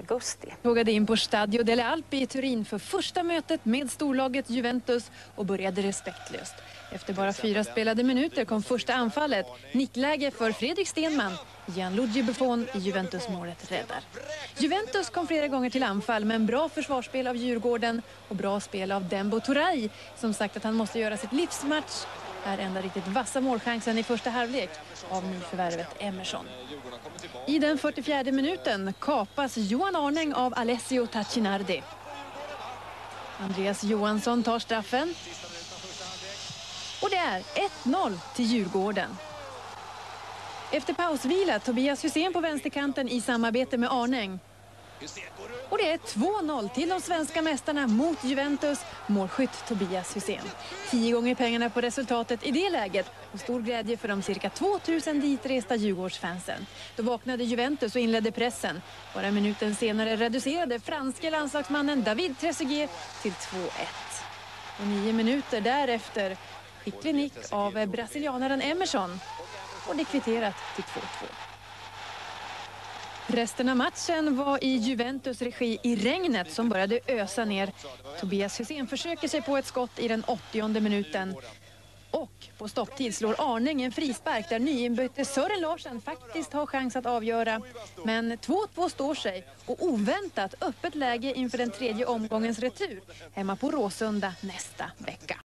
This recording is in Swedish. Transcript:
augusti. Tågade in på Stadio delle Alpi i Turin för första mötet med storlaget Juventus och började respektlöst. Efter bara fyra spelade minuter kom första anfallet. Nickläge för Fredrik Stenman. Gianluigi Buffon i Juventus-målet räddar. Juventus kom flera gånger till anfall men bra försvarsspel av Djurgården och bra spel av Dembo Toray som sagt att han måste göra sitt livsmatch är enda riktigt vassa målchansen i första halvlek av nyförvärvet Emerson. I den 44 minuten kapas Johan Arning av Alessio Tacinardi. Andreas Johansson tar straffen. Och det är 1-0 till Djurgården. Efter pausvila Tobias Hussein på vänsterkanten i samarbete med Arning. Och det är 2-0 till de svenska mästarna mot Juventus. Målskytt Tobias Hussein. Tio gånger pengarna på resultatet i det läget och stor glädje för de cirka 2000 ditresta Djurgårdsfansen. Då vaknade Juventus och inledde pressen. Bara minuten senare reducerade franske landslagsmannen David Trezeguet till 2-1. Och nio minuter därefter skicklig nick av brasilianaren Emerson. Och det kvitterat till 2-2. Resten av matchen var i Juventus regi i regnet som började ösa ner. Tobias Hysén försöker sig på ett skott i den 80 minuten. Och på stopptid slår Arning en frispark där nyinbytte Sören Larsen faktiskt har chans att avgöra. Men 2-2 står sig och oväntat öppet läge inför den tredje omgångens retur hemma på Råsunda nästa vecka.